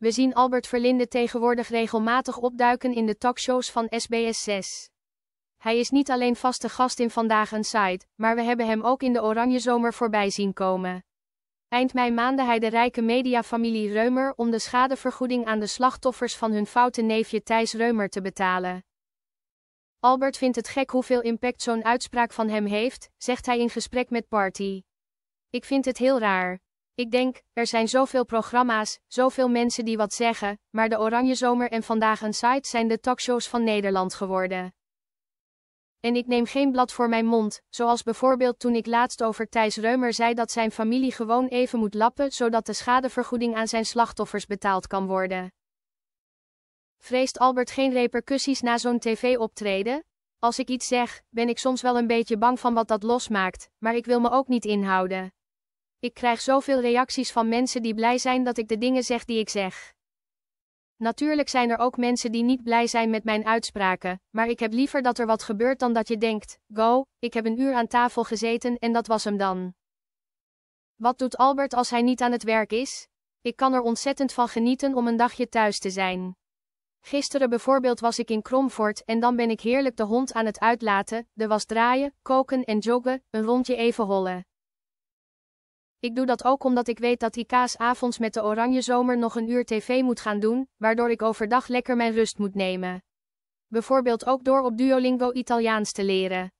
We zien Albert Verlinde tegenwoordig regelmatig opduiken in de talkshows van SBS6. Hij is niet alleen vaste gast in Vandaag een Site, maar we hebben hem ook in de Oranje Zomer voorbij zien komen. Eind mei maande hij de rijke mediafamilie Reumer om de schadevergoeding aan de slachtoffers van hun foute neefje Thijs Reumer te betalen. Albert vindt het gek hoeveel impact zo'n uitspraak van hem heeft, zegt hij in gesprek met Party. Ik vind het heel raar. Ik denk, er zijn zoveel programma's, zoveel mensen die wat zeggen, maar de Oranje Zomer en Vandaag een Site zijn de talkshows van Nederland geworden. En ik neem geen blad voor mijn mond, zoals bijvoorbeeld toen ik laatst over Thijs Reumer zei dat zijn familie gewoon even moet lappen zodat de schadevergoeding aan zijn slachtoffers betaald kan worden. Vreest Albert geen repercussies na zo'n tv-optreden? Als ik iets zeg, ben ik soms wel een beetje bang van wat dat losmaakt, maar ik wil me ook niet inhouden. Ik krijg zoveel reacties van mensen die blij zijn dat ik de dingen zeg die ik zeg. Natuurlijk zijn er ook mensen die niet blij zijn met mijn uitspraken, maar ik heb liever dat er wat gebeurt dan dat je denkt: go, ik heb een uur aan tafel gezeten en dat was hem dan. Wat doet Albert als hij niet aan het werk is? Ik kan er ontzettend van genieten om een dagje thuis te zijn. Gisteren bijvoorbeeld was ik in Kromfort en dan ben ik heerlijk de hond aan het uitlaten, de was draaien, koken en joggen, een rondje even hollen. Ik doe dat ook omdat ik weet dat Ika's avonds met de Oranje Zomer nog een uur tv moet gaan doen, waardoor ik overdag lekker mijn rust moet nemen. Bijvoorbeeld ook door op Duolingo Italiaans te leren.